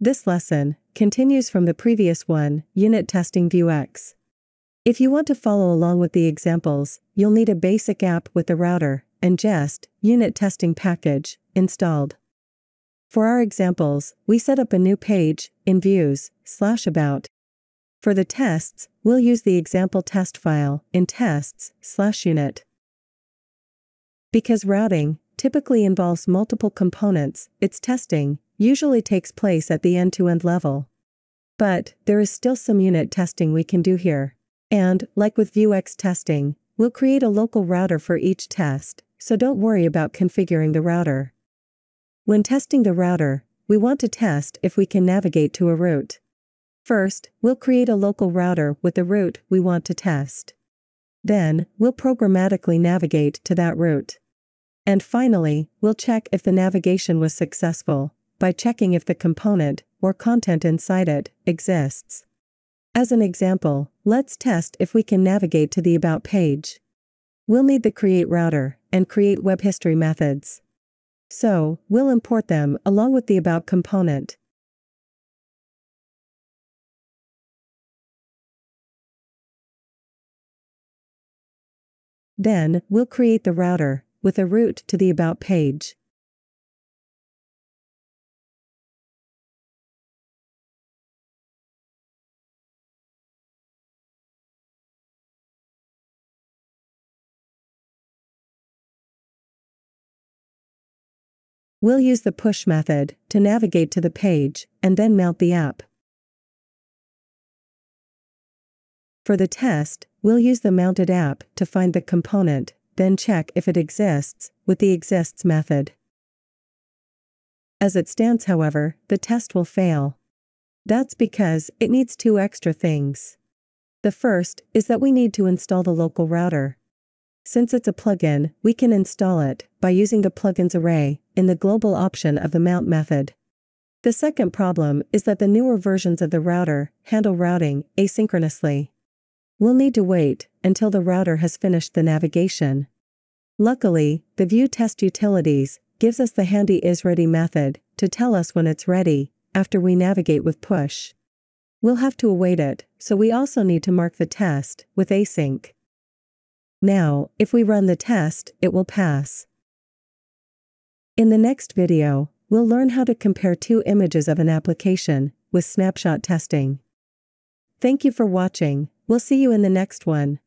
This lesson continues from the previous one, Unit Testing Vuex. If you want to follow along with the examples, you'll need a basic app with the router and jest unit testing package installed. For our examples, we set up a new page in views slash about. For the tests, we'll use the example test file in tests slash unit. Because routing typically involves multiple components, its testing usually takes place at the end-to-end level. But there is still some unit testing we can do here. And, like with Vuex testing, we'll create a local router for each test, so don't worry about configuring the router. When testing the router, we want to test if we can navigate to a route. First, we'll create a local router with the route we want to test. Then, we'll programmatically navigate to that route. And finally, we'll check if the navigation was successful by checking if the component or content inside it exists. As an example, let's test if we can navigate to the About page. We'll need the Create router and Create Web History methods. So, we'll import them along with the About component. Then, we'll create the router with a route to the About page. We'll use the push method to navigate to the page and then mount the app. For the test, we'll use the mounted app to find the component, then check if it exists with the exists method. As it stands, however, the test will fail. That's because it needs two extra things. The first is that we need to install the local router. Since it's a plugin, we can install it by using the plugins array in the global option of the mount method. The second problem is that the newer versions of the router handle routing asynchronously. We'll need to wait until the router has finished the navigation. Luckily, the Vue test utilities gives us the handy isReady method to tell us when it's ready after we navigate with push. We'll have to await it, so we also need to mark the test with async. Now, if we run the test, it will pass. In the next video, we'll learn how to compare two images of an application with snapshot testing. Thank you for watching, we'll see you in the next one.